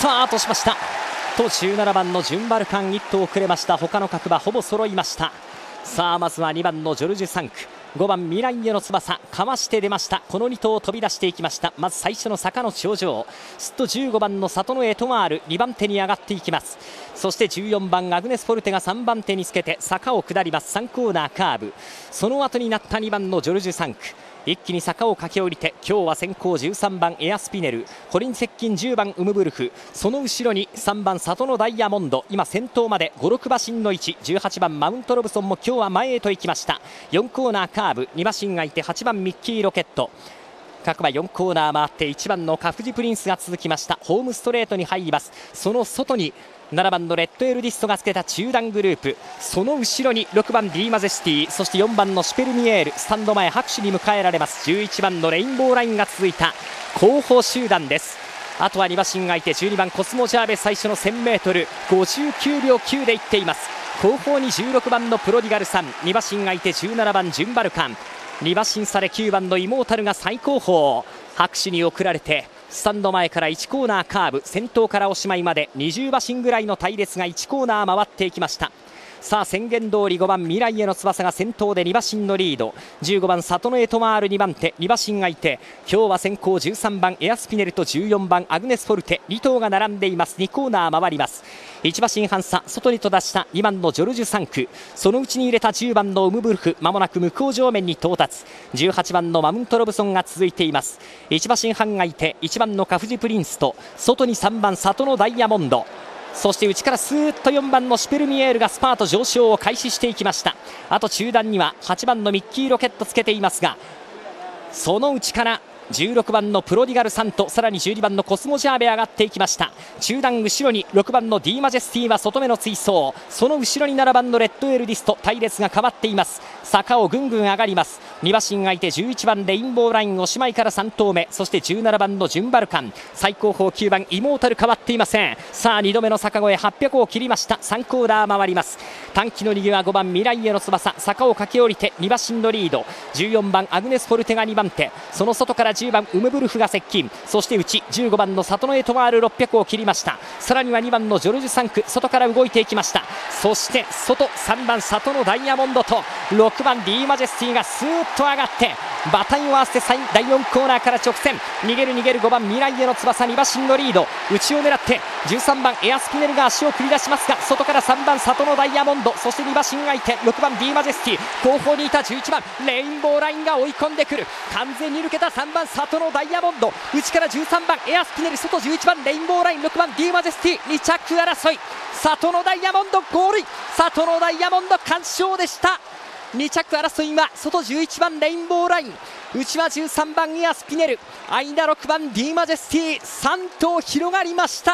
タートしました。と17番のジュンバルカン1頭遅れました。他の角馬ほぼ揃いました。さあまずは2番のジョルジュ3区5番未来への翼。かわして出ました。この2頭飛び出していきました。まず最初の坂の頂上。すっと15番の里のエトワール。2番手に上がっていきます。そして14番アグネス・フォルテが3番手につけて坂を下ります。3コーナーカーブ。その後になった2番のジョルジュ3区一気に坂を駆け下りて今日は先行13番エアスピネル。コリン接近10番ウムブルフその後ろに3番里のダイヤモンド。今先頭まで56馬身の位置。18番マウントロブソンも今日は前へと行きました。4コーナーカーブ。2馬身がいて8番ミッキーロケット。各馬4コーナー回って1番のカフジプリンスが続きました。ホームストレートに入ります。その外に7番のレッドエルディストがつけた中段グループ。その後ろに6番ディーマゼスティ。そして4番のシュペルミエール。スタンド前拍手に迎えられます。11番のレインボーラインが続いた。後方集団です。あとは2馬身がいて12番コスモジャーベ最初の 1000m59 秒9でいっています。後方に16番のプロディガルさん。2馬身がいて17番ジュンバルカン。2馬身差で9番のイモータルが最高峰。拍手に送られてスタンド前から1コーナーカーブ先頭からおしまいまで20馬身ぐらいの隊列が1コーナー回っていきました。さあ宣言通り5番未来への翼が先頭で2馬身のリード。15番里のエトマール。2番手2馬身がいて今日は先行13番エアスピネルと14番アグネス・フォルテ。2頭が並んでいます。2コーナー回ります。1馬身半差外にと出した2番のジョルジュ3区そのうちに入れた10番のウムブルフまもなく向こう上面に到達。18番のマウントロブソンが続いています。1馬身半がいて1番のカフジプリンスと外に3番里のダイヤモンド。そして内からスーッと4番のシュペルミエールがスパート上昇を開始していきました。あと中段には8番のミッキーロケットつけていますがその内から16番のプロディガルサントさらに12番のコスモジャーベ上がっていきました。中段後ろに6番のディーマジェスティは外目の追走。その後ろに7番のレッドエルディスト隊列が変わっています。坂をぐんぐん上がります。2馬身がいて11番レインボーラインおしまいから3投目。そして17番のジュンバルカン。最高峰9番イモータル変わっていません。さあ2度目の坂越え800を切りました。3コーナー回ります。短期の逃げは5番未来への翼。坂を駆け下りて2馬身のリード。14番アグネス・フォルテが2番手。その外から10番ウムブルフが接近。そして内15番の里のエトワール600を切りました。さらには2番のジョルジュ3区外から動いていきました。そして外3番里のダイヤモンドと6番ディーマジェスティがスーッと上がって馬体を合わせて第4コーナーから直線。逃げる逃げる。5番未来への翼。2馬身のリード。内を狙って13番エアスピネルが足を繰り出しますが外から3番里のダイヤモンド。そして2馬身がいて6番ディーマジェスティ。後方にいた11番レインボーラインが追い込んでくる。完全に抜けた3番里のダイヤモンド。内から13番エアスピネル。外11番レインボーライン。6番ディーマジェスティ。2着争い。里のダイヤモンドゴール里のダイヤモンド完勝でした。2着争いは外11番レインボーライン内は13番エアスピネル間6番ディーマジェスティ3頭広がりました。